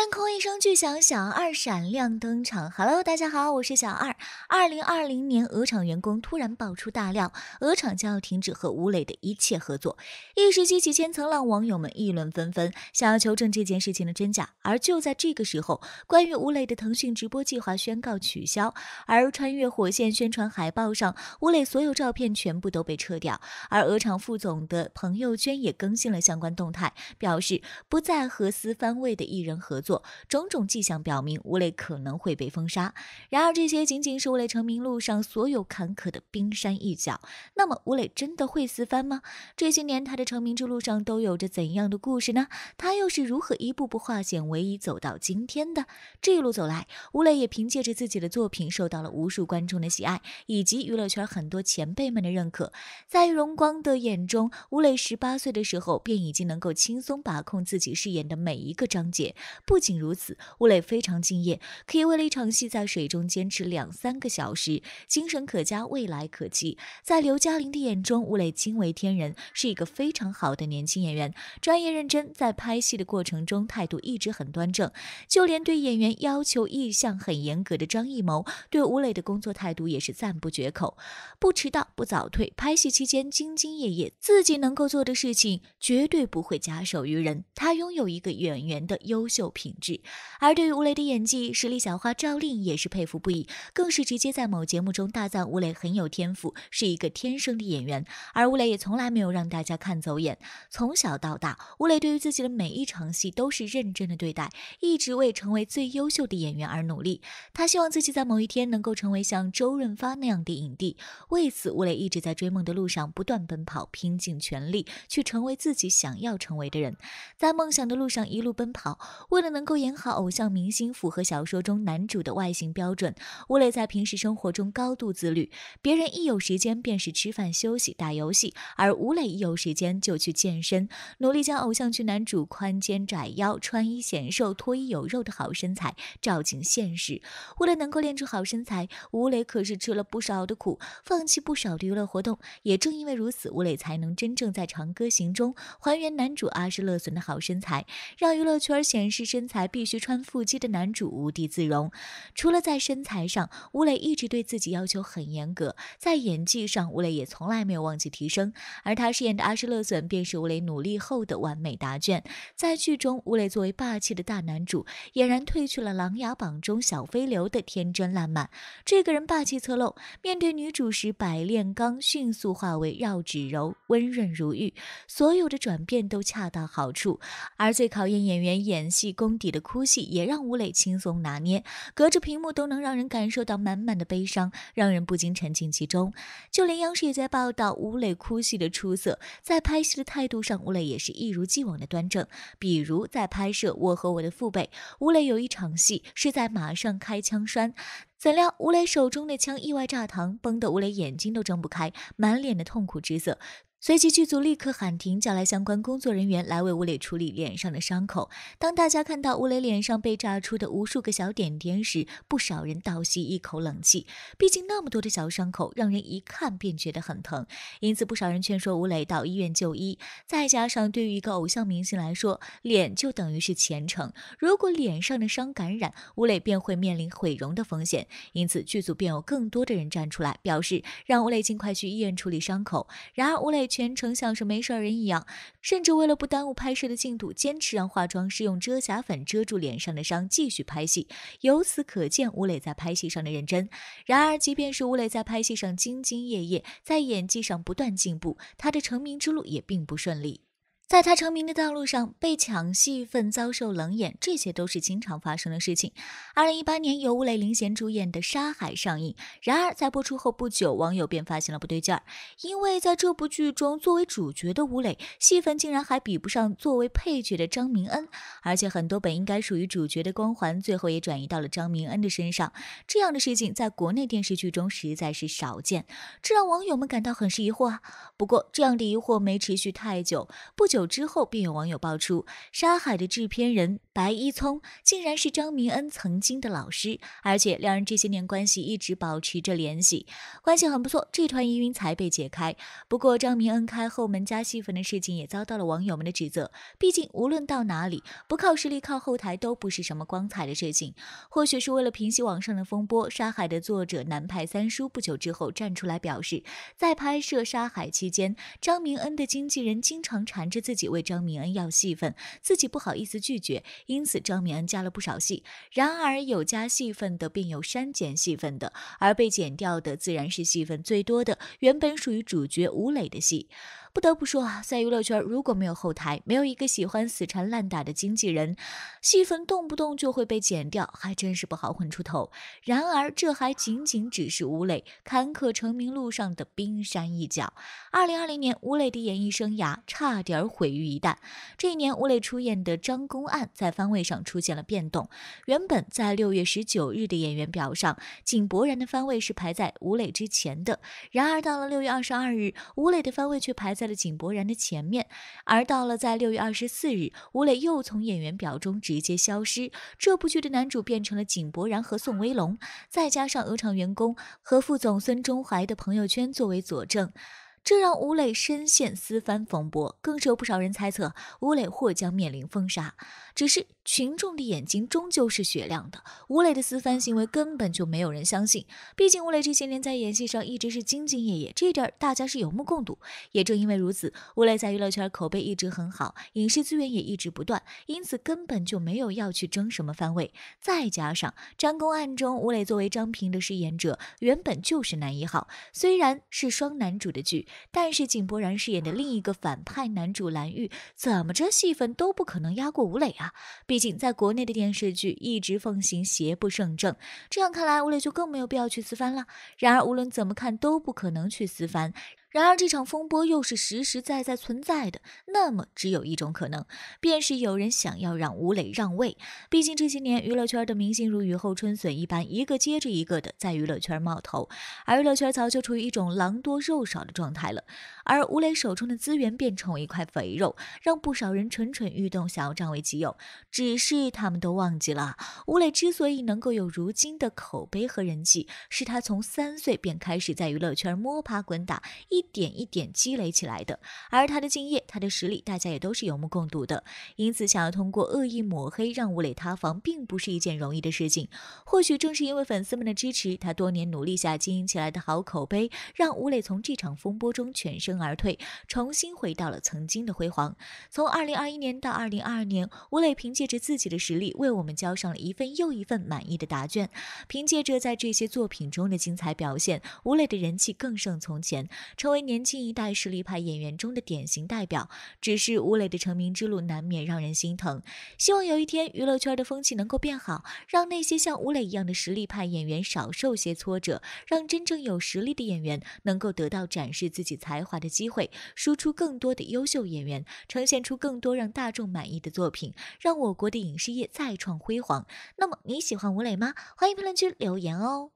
天空一声巨响，小二闪亮登场。Hello，大家好，我是小二。二零二零年，鹅厂员工突然爆出大料，鹅厂将要停止和吴磊的一切合作，一时激起千层浪，网友们议论纷纷，想要求证这件事情的真假。而就在这个时候，关于吴磊的腾讯直播计划宣告取消，而穿越火线宣传海报上，吴磊所有照片全部都被撤掉。而鹅厂副总的朋友圈也更新了相关动态，表示不再和私番位的艺人合。作种种迹象表明，吴磊可能会被封杀。然而，这些仅仅是吴磊成名路上所有坎坷的冰山一角。那么，吴磊真的会死翻吗？这些年他的成名之路上都有着怎样的故事呢？他又是如何一步步化险为夷，走到今天的？这一路走来，吴磊也凭借着自己的作品，受到了无数观众的喜爱，以及娱乐圈很多前辈们的认可。在荣光的眼中，吴磊十八岁的时候便已经能够轻松把控自己饰演的每一个章节。不仅如此，吴磊非常敬业，可以为了一场戏在水中坚持两三个小时，精神可嘉，未来可期。在刘嘉玲的眼中，吴磊惊为天人，是一个非常好的年轻演员，专业认真，在拍戏的过程中态度一直很端正。就连对演员要求一向很严格的张艺谋，对吴磊的工作态度也是赞不绝口，不迟到，不早退，拍戏期间兢兢业业，自己能够做的事情绝对不会假手于人。他拥有一个演员的优秀。品质，而对于吴磊的演技，实力小花赵丽也是佩服不已，更是直接在某节目中大赞吴磊很有天赋，是一个天生的演员。而吴磊也从来没有让大家看走眼，从小到大，吴磊对于自己的每一场戏都是认真的对待，一直为成为最优秀的演员而努力。他希望自己在某一天能够成为像周润发那样的影帝，为此，吴磊一直在追梦的路上不断奔跑，拼尽全力去成为自己想要成为的人，在梦想的路上一路奔跑，为了。能够演好偶像明星，符合小说中男主的外形标准。吴磊在平时生活中高度自律，别人一有时间便是吃饭、休息、打游戏，而吴磊一有时间就去健身，努力将偶像剧男主宽肩窄腰、穿衣显瘦、脱衣有肉的好身材照进现实。为了能够练出好身材，吴磊可是吃了不少的苦，放弃不少的娱乐活动。也正因为如此，吴磊才能真正在《长歌行》中还原男主阿诗勒隼的好身材，让娱乐圈显示身。身材必须穿腹肌的男主无地自容。除了在身材上，吴磊一直对自己要求很严格，在演技上，吴磊也从来没有忘记提升。而他饰演的阿诗勒隼便是吴磊努力后的完美答卷。在剧中，吴磊作为霸气的大男主，俨然褪去了《琅琊榜》中小飞流的天真烂漫。这个人霸气侧漏，面对女主时百炼钢，迅速化为绕指柔，温润如玉。所有的转变都恰到好处。而最考验演员演戏功功。底的哭戏也让吴磊轻松拿捏，隔着屏幕都能让人感受到满满的悲伤，让人不禁沉浸其中。就连央视也在报道吴磊哭戏的出色，在拍戏的态度上，吴磊也是一如既往的端正。比如在拍摄《我和我的父辈》，吴磊有一场戏是在马上开枪栓，怎料吴磊手中的枪意外炸膛，崩得吴磊眼睛都睁不开，满脸的痛苦之色。随即，剧组立刻喊停，叫来相关工作人员来为吴磊处理脸上的伤口。当大家看到吴磊脸上被炸出的无数个小点点时，不少人倒吸一口冷气。毕竟那么多的小伤口，让人一看便觉得很疼。因此，不少人劝说吴磊到医院就医。再加上，对于一个偶像明星来说，脸就等于是前程。如果脸上的伤感染，吴磊便会面临毁容的风险。因此，剧组便有更多的人站出来，表示让吴磊尽快去医院处理伤口。然而，吴磊。全程像是没事人一样，甚至为了不耽误拍摄的进度，坚持让化妆师用遮瑕粉遮住脸上的伤，继续拍戏。由此可见，吴磊在拍戏上的认真。然而，即便是吴磊在拍戏上兢兢业业，在演技上不断进步，他的成名之路也并不顺利。在他成名的道路上，被抢戏份、遭受冷眼，这些都是经常发生的事情。二零一八年，由吴磊领衔主演的《沙海》上映，然而在播出后不久，网友便发现了不对劲儿，因为在这部剧中，作为主角的吴磊戏份竟然还比不上作为配角的张明恩，而且很多本应该属于主角的光环，最后也转移到了张明恩的身上。这样的事情在国内电视剧中实在是少见，这让网友们感到很是疑惑啊。不过，这样的疑惑没持续太久，不久。之后，便有网友爆出，《沙海》的制片人白一聪竟然是张明恩曾经的老师，而且两人这些年关系一直保持着联系，关系很不错，这团疑云才被解开。不过张明恩开后门加戏份的事情也遭到了网友们的指责，毕竟无论到哪里，不靠实力靠后台都不是什么光彩的事情。或许是为了平息网上的风波，《沙海》的作者南派三叔不久之后站出来表示，在拍摄《沙海》期间，张明恩的经纪人经常缠着自己为张明恩要戏份，自己不好意思拒绝，因此张明恩加了不少戏。然而有加戏份的，便有删减戏份的，而被剪掉的自然是戏份最多的，原本属于主角吴磊的戏。不得不说啊，在娱乐圈如果没有后台，没有一个喜欢死缠烂打的经纪人，戏份动不动就会被剪掉，还真是不好混出头。然而，这还仅仅只是吴磊坎坷成名路上的冰山一角。二零二零年，吴磊的演艺生涯差点毁于一旦。这一年，吴磊出演的《张公案》在番位上出现了变动。原本在六月十九日的演员表上，井柏然的番位是排在吴磊之前的。然而，到了六月二十二日，吴磊的番位却排在。在了井柏然的前面，而到了在六月二十四日，吴磊又从演员表中直接消失。这部剧的男主变成了井柏然和宋威龙，再加上鹅厂员工和副总孙中怀的朋友圈作为佐证。这让吴磊深陷私翻风波，更是有不少人猜测吴磊或将面临封杀。只是群众的眼睛终究是雪亮的，吴磊的私翻行为根本就没有人相信。毕竟吴磊这些年在演戏上一直是兢兢业业，这点大家是有目共睹。也正因为如此，吴磊在娱乐圈口碑一直很好，影视资源也一直不断，因此根本就没有要去争什么番位。再加上《张公案》中吴磊作为张平的饰演者，原本就是男一号，虽然是双男主的剧。但是井柏然饰演的另一个反派男主蓝玉，怎么着戏份都不可能压过吴磊啊！毕竟在国内的电视剧一直奉行邪不胜正，这样看来吴磊就更没有必要去私翻了。然而无论怎么看都不可能去私翻。然而这场风波又是实实在在存在的，那么只有一种可能，便是有人想要让吴磊让位。毕竟这些年娱乐圈的明星如雨后春笋一般，一个接着一个的在娱乐圈冒头，而娱乐圈早就处于一种狼多肉少的状态了。而吴磊手中的资源便成为一块肥肉，让不少人蠢蠢欲动，想要占为己有。只是他们都忘记了，吴磊之所以能够有如今的口碑和人气，是他从三岁便开始在娱乐圈摸爬滚打，一。一点一点积累起来的，而他的敬业，他的实力，大家也都是有目共睹的。因此，想要通过恶意抹黑让吴磊塌房，并不是一件容易的事情。或许正是因为粉丝们的支持，他多年努力下经营起来的好口碑，让吴磊从这场风波中全身而退，重新回到了曾经的辉煌。从二零二一年到二零二二年，吴磊凭借着自己的实力，为我们交上了一份又一份满意的答卷。凭借着在这些作品中的精彩表现，吴磊的人气更胜从前，成。作为年轻一代实力派演员中的典型代表，只是吴磊的成名之路难免让人心疼。希望有一天娱乐圈的风气能够变好，让那些像吴磊一样的实力派演员少受些挫折，让真正有实力的演员能够得到展示自己才华的机会，输出更多的优秀演员，呈现出更多让大众满意的作品，让我国的影视业再创辉煌。那么你喜欢吴磊吗？欢迎评论区留言哦。